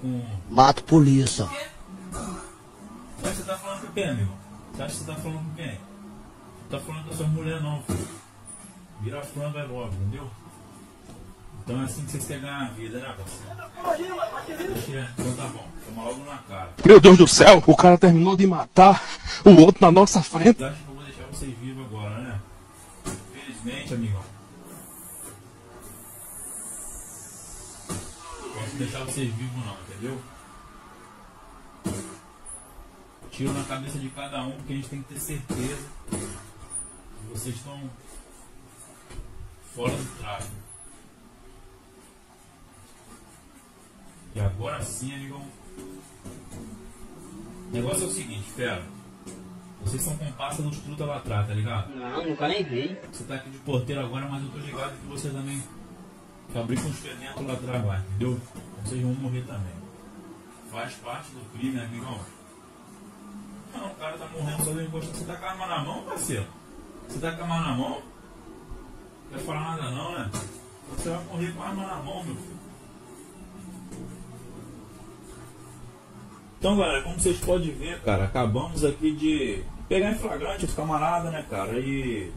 com. Mato polícia. Mas você tá falando com quem, amigo? Você acha que você tá falando com quem? Não tá falando da sua mulher não, filho. Vira fã, vai logo, entendeu? Então é assim que vocês querem ganhar a vida, né, parceiro? Então tá bom, toma logo na cara. Meu Deus do céu, o cara terminou de matar o outro na nossa frente. Você acha que eu vou deixar vocês vivos agora, né? Infelizmente, amigão. Deixar vocês vivos não, entendeu? Tiro na cabeça de cada um, porque a gente tem que ter certeza que vocês estão fora do tráfico. E agora sim, amigão. O negócio é o seguinte, fera. Vocês são comparsa dos truta lá atrás, tá ligado? Não, nunca nem vi. Você tá aqui de porteiro agora, mas eu tô ligado que você também fabrica uns fermentos lá atrás, lá, entendeu? Vocês vão morrer também. Faz parte do crime, amigão. Não, o cara tá morrendo só de encostar. Você tá com a arma na mão, parceiro? Você tá com a arma na mão? Não quer falar nada não, né? Você vai morrer com a arma na mão, meu filho. Então, galera, como vocês podem ver, cara, acabamos aqui de pegar em flagrante os camaradas, né, cara? E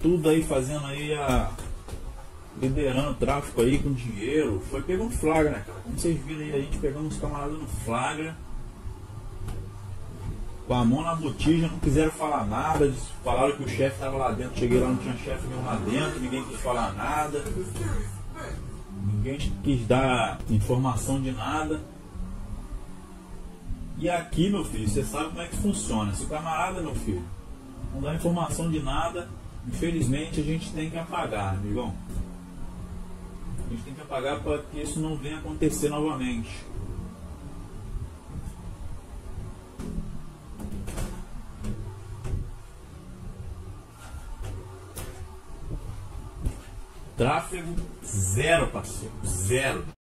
tudo aí fazendo aí a liderando tráfico aí com dinheiro. Foi um flagra, né, cara? Como vocês viram aí, a gente pegando os camaradas no flagra. Com a mão na botija, não quiseram falar nada. Falaram que o chefe tava lá dentro. Cheguei lá, não tinha chefe nenhum lá dentro, ninguém quis falar nada. Ninguém quis dar informação de nada. E aqui, meu filho, você sabe como é que funciona. Se o camarada, meu filho, não dá informação de nada, infelizmente a gente tem que apagar, amigão. Gente tem que apagar para que isso não venha acontecer novamente. Tráfego zero, parceiro. Zero.